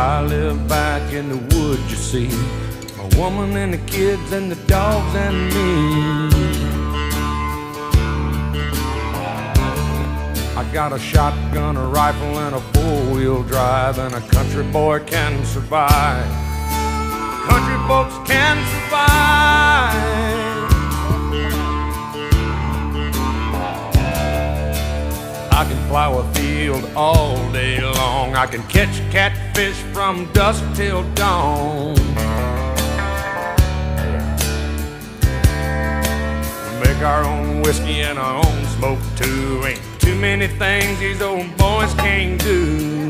I live back in the woods, you see. My woman and the kids and the dogs and me. I got a shotgun, a rifle, and a four-wheel drive, and a country boy can survive. Country folks I can plow a field all day long. I can catch catfish from dusk till dawn. Make our own whiskey and our own smoke too. Ain't too many things these old boys can't do.